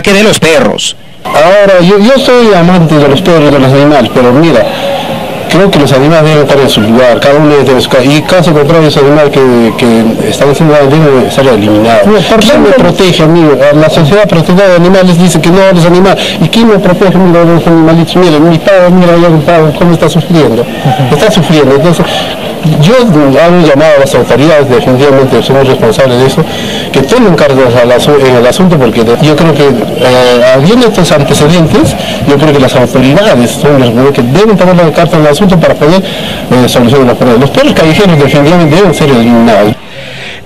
ataque de los perros. Ahora, yo, yo soy amante de los perros y de los animales, pero mira, creo que los animales deben estar en su lugar, cada uno debe estar, y caso contrario, ese animal que, que están haciendo daño debe ser eliminado. ¿Por qué me protege, amigo? La sociedad protectora de animales dice que no los animales. ¿Y quién me protege a los animalitos? Miren, mi padre, mira, mi padre, cómo está sufriendo. Está sufriendo. Entonces, yo hago llamado a las autoridades, definitivamente somos responsables de eso, que tomen cartas en el asunto porque yo creo que eh, habiendo estos antecedentes, yo creo que las autoridades son los que deben tomar la carta en el asunto para poder eh, solucionar los problemas. Los perros callejeros definitivamente deben ser eliminados.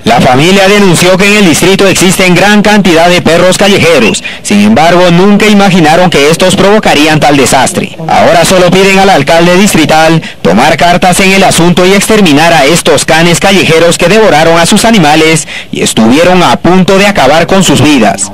La familia denunció que en el distrito existen gran cantidad de perros callejeros. Sin embargo, nunca imaginaron que estos provocarían tal desastre. Ahora solo piden al alcalde distrital tomar cartas en el asunto y exterminar a estos canes callejeros que devoraron a sus animales y estuvieron a punto de acabar con sus vidas.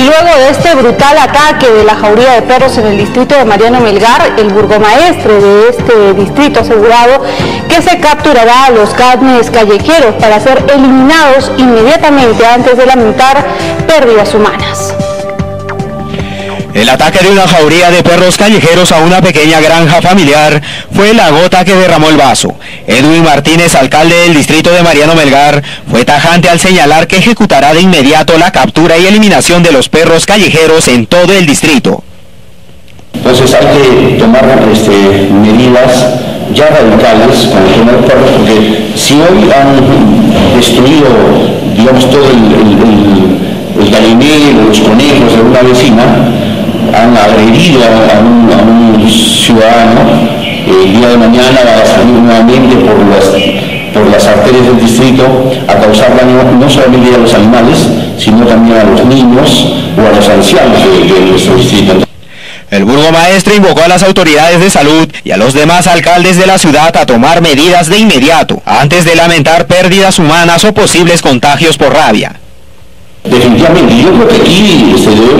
Y luego de este brutal ataque de la jauría de perros en el distrito de Mariano Melgar, el burgomaestre de este distrito ha asegurado que se capturará a los canes callejeros para ser eliminados inmediatamente antes de lamentar pérdidas humanas. El ataque de una jauría de perros callejeros a una pequeña granja familiar fue la gota que derramó el vaso. Edwin Martínez, alcalde del distrito de Mariano Melgar, fue tajante al señalar que ejecutará de inmediato la captura y eliminación de los perros callejeros en todo el distrito. Entonces hay que tomar este, medidas ya radicales con el perros, porque si hoy han destruido, digamos, todo el, el, el gallinero, los conejos de una vecina, han agredido a un, ciudadano, el día de mañana va a salir nuevamente por las, por las arterias del distrito a causar daño no solamente a los animales, sino también a los niños o a los ancianos de, nuestro distrito. El burgomaestre invocó a las autoridades de salud y a los demás alcaldes de la ciudad a tomar medidas de inmediato, antes de lamentar pérdidas humanas o posibles contagios por rabia. Definitivamente, yo creo que aquí este, debemos dejarnos de,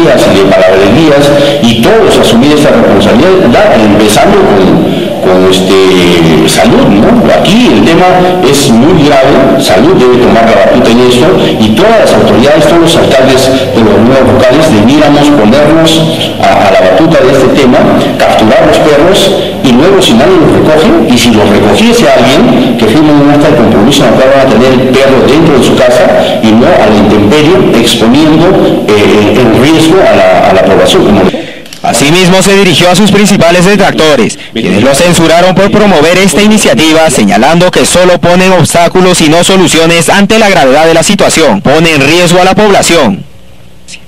y de palabrerías y todos asumir esta responsabilidad, empezando con, con este, salud, ¿no? Aquí el tema es muy grave, salud debe tomar la batuta en esto y todas las autoridades, todos los alcaldes de los nuevos locales debiéramos ponernos a, a la batuta de este tema, capturar los perros y luego si nadie los recoge y si los recogiese alguien a tener dentro de su casa y no exponiendo eh, riesgo a la población. Asimismo se dirigió a sus principales detractores, quienes lo censuraron por promover esta iniciativa, señalando que solo ponen obstáculos y no soluciones ante la gravedad de la situación, pone en riesgo a la población.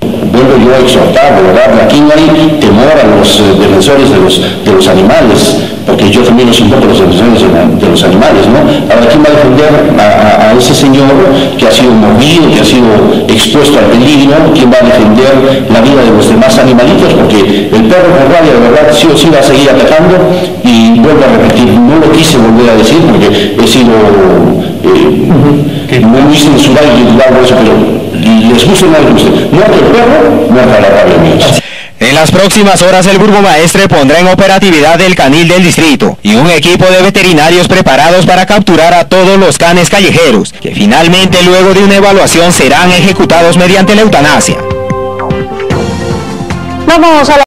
Vuelvo yo a exhortar, ¿verdad? Aquí no hay temor a los eh, defensores de los, de los animales, porque yo también los invoco los defensores de, los animales, ¿no? Ahora, ¿quién va a defender a, ese señor que ha sido mordido, que ha sido expuesto al peligro? ¿Quién va a defender la vida de los demás animalitos? Porque el perro con rabia, de verdad, sí o sí va a seguir atacando y vuelvo a repetir, no lo quise volver a decir porque he sido eh, muy censurado y titulado eso, pero les guste. Muerto el perro, muerta la rabia. En las próximas horas el burgomaestre pondrá en operatividad el canil del distrito y un equipo de veterinarios preparados para capturar a todos los canes callejeros, que finalmente luego de una evaluación serán ejecutados mediante la eutanasia. Vamos a